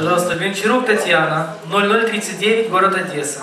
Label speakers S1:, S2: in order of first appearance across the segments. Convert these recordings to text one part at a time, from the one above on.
S1: Пожалуйста, Гончарук Татьяна, 0039, город Одесса.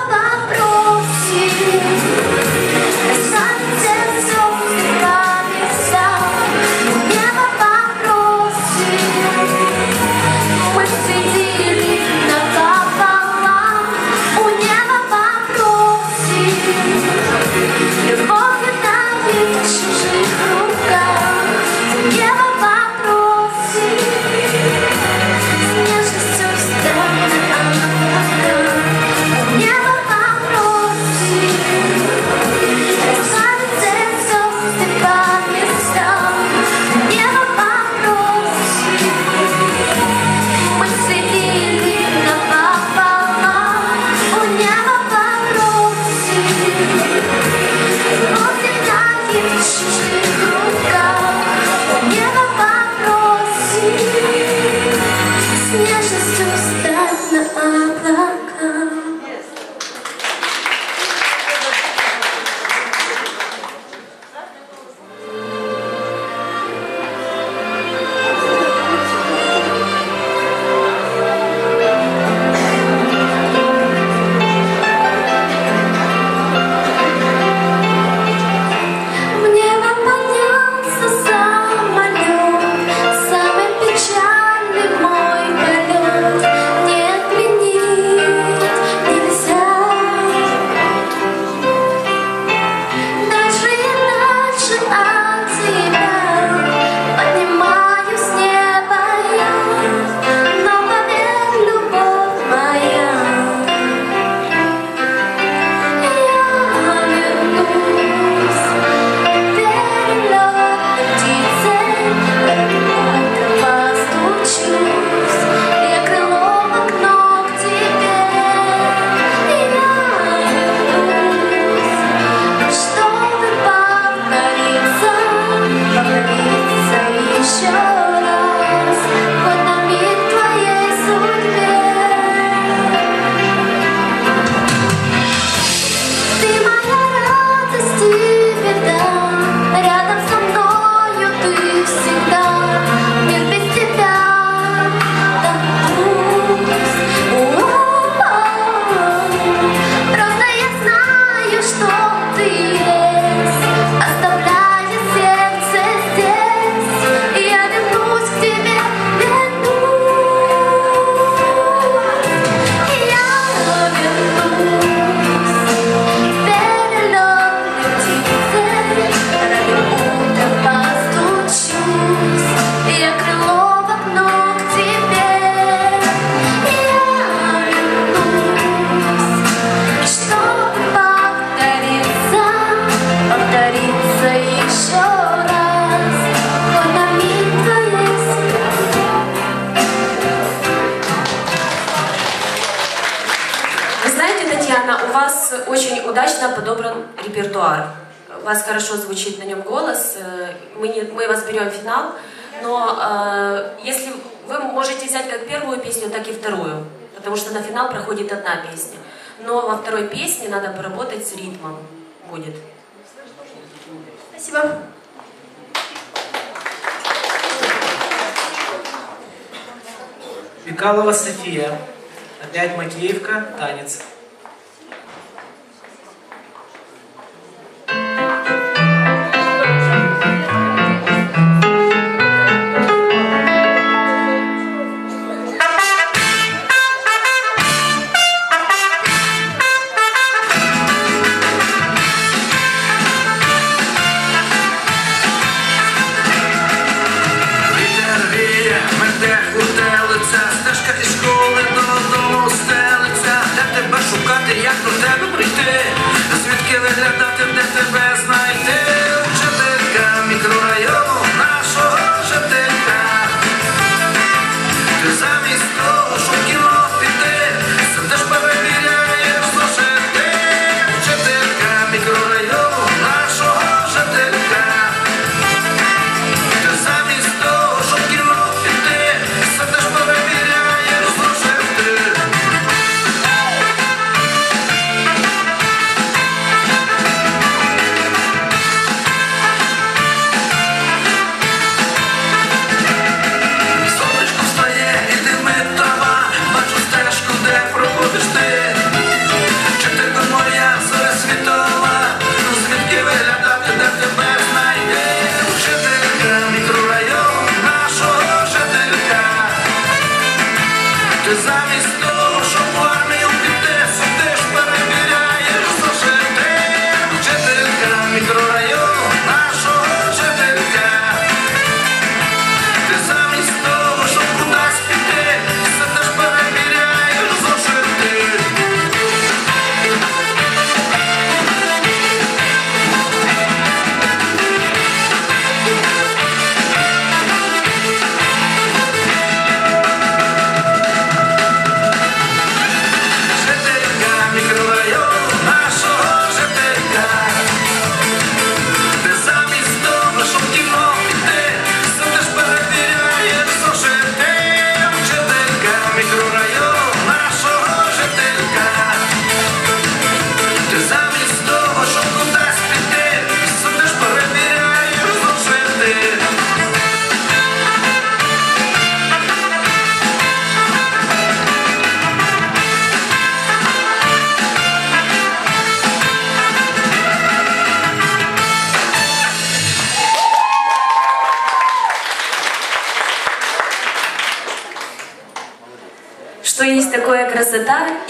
S2: потому что на финал проходит одна песня. Но во второй песне надо поработать с ритмом будет.
S3: Спасибо.
S4: Пикалова София. Опять Макеевка, танец.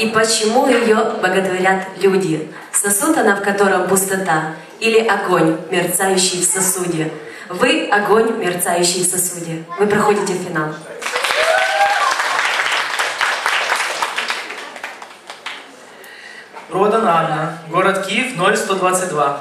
S2: и почему ее боготворят люди. Сосуд она, в котором пустота, или огонь, мерцающий в сосуде. Вы — огонь, мерцающий в сосуде. Вы проходите финал.
S4: Продан Анна, город Киев, 0122.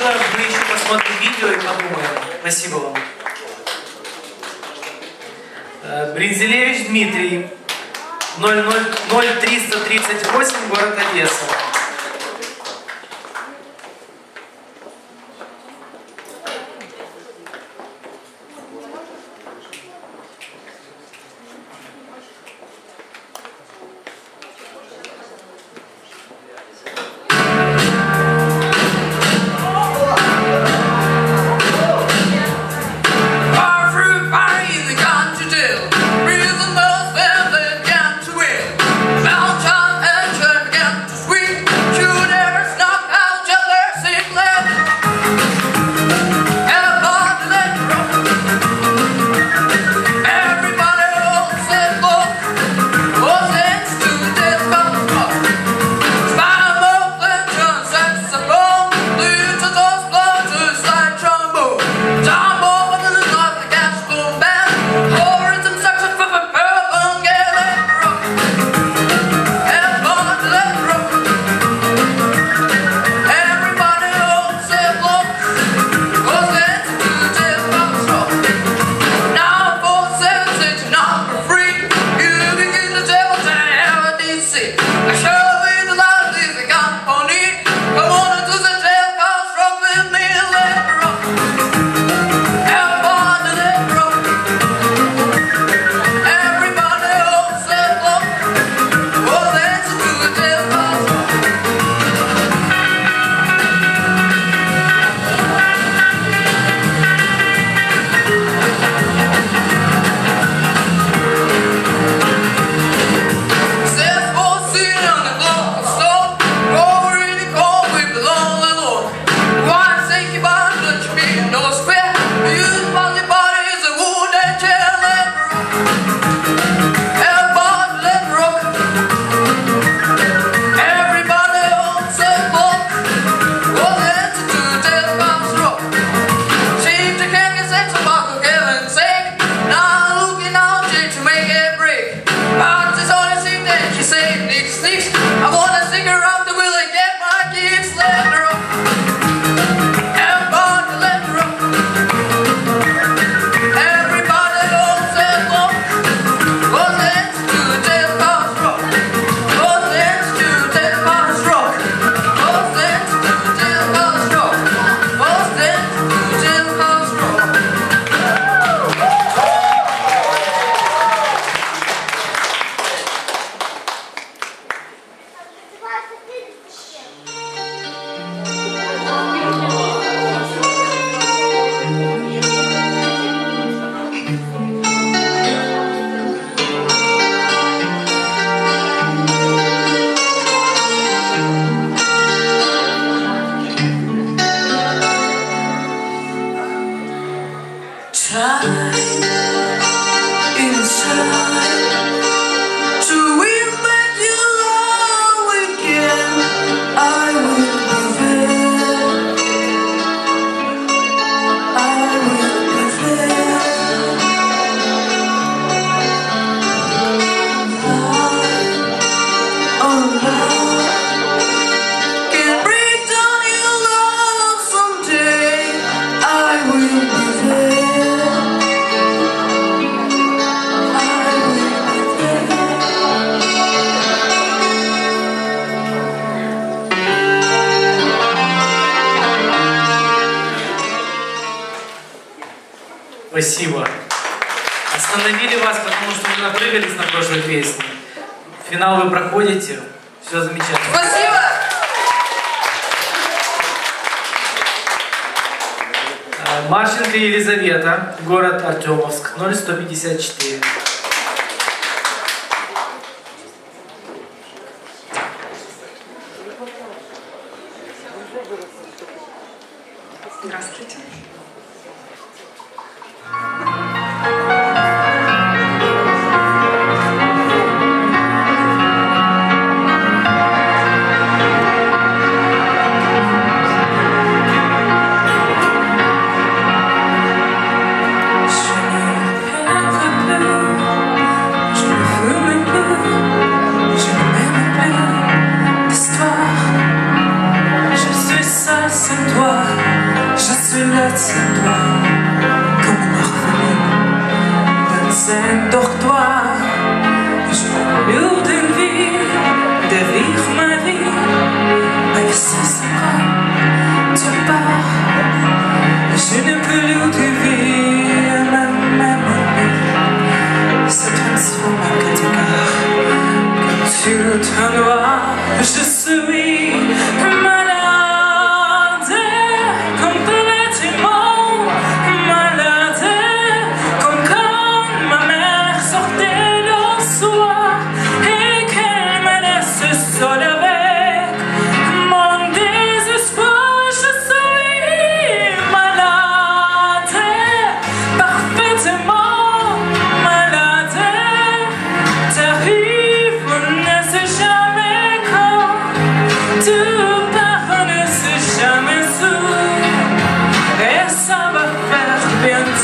S3: Желаю, что еще
S1: посмотрим видео
S5: и подумаем. Спасибо вам. Э, Бринзелевич Дмитрий, 00338, город Одесса.
S6: I want a
S1: cigarette. Елизавета, город Артемовск, 0154.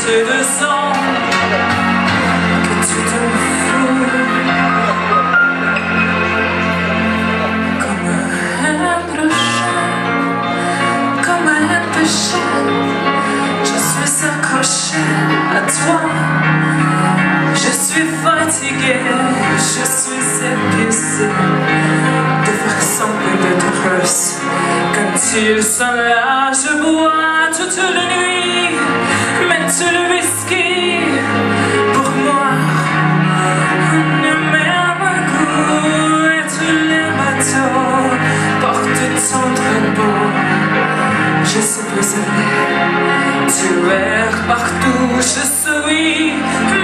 S7: versé sang que tu te fous. Comme un brochet comme un péché je suis accroché à toi. Je suis fatigué je suis épuisé de faire semblant d'être quand ils sont là je bois toute la nuit. Mets-tu le whisky pour moi. Ne mets pas goût Es-tu le bateau Porte son drapeau. Je sais préserver Tu erres partout Je
S8: souris.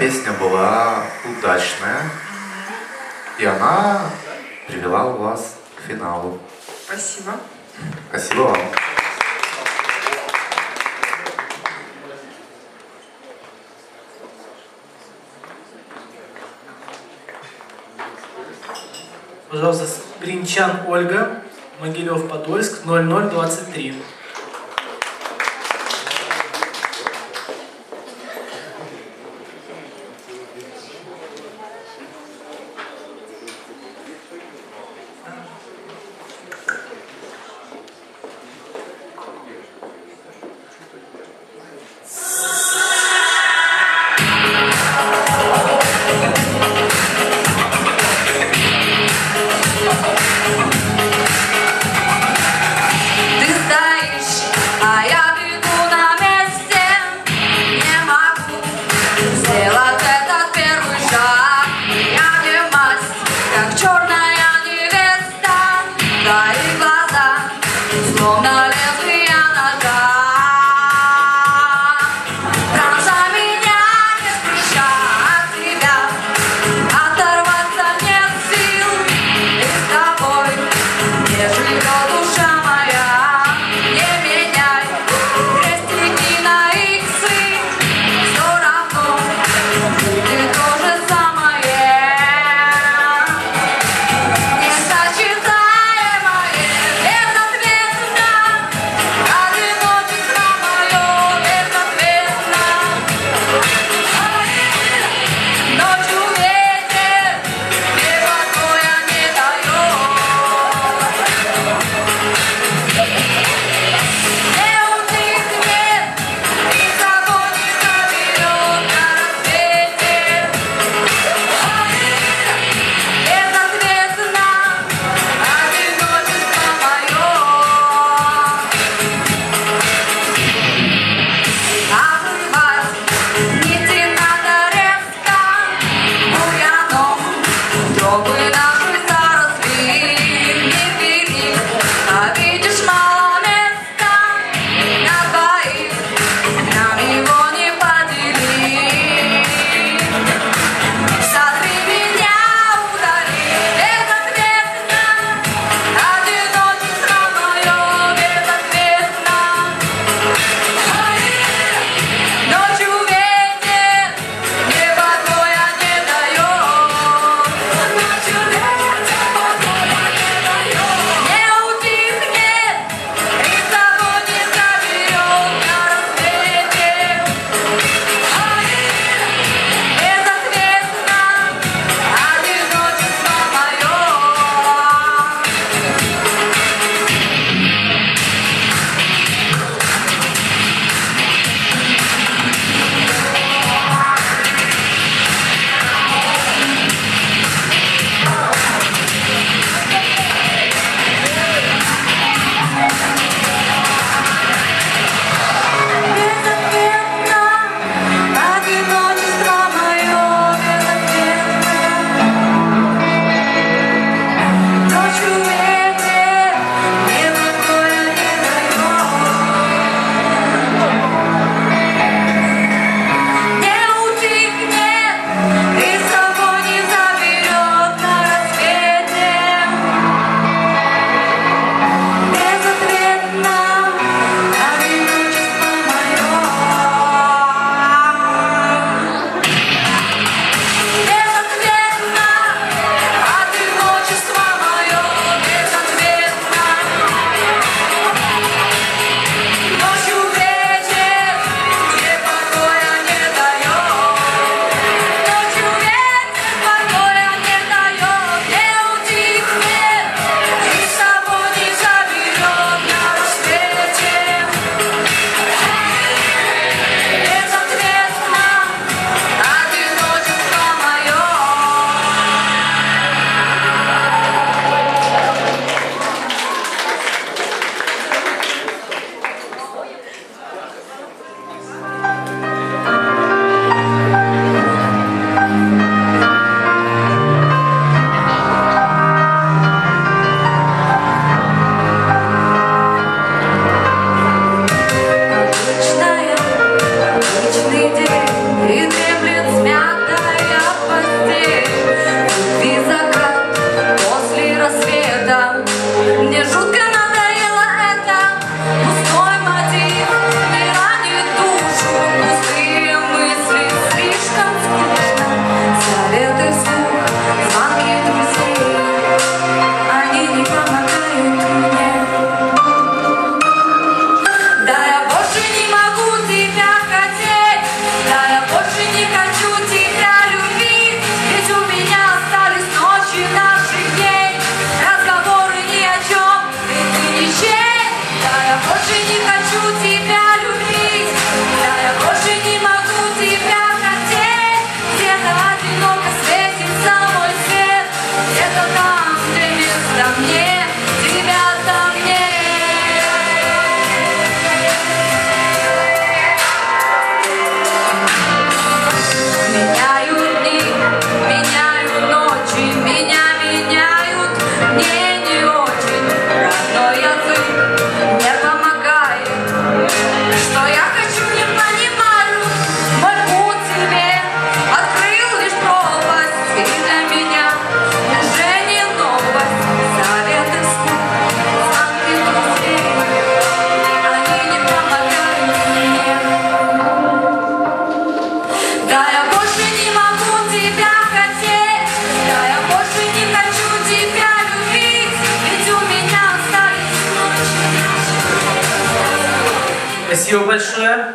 S8: Песня была удачная, и она привела вас к финалу.
S9: Спасибо.
S8: Спасибо вам.
S3: Пожалуйста, Бринчан Ольга, Могилев Подольск, 0023. Silva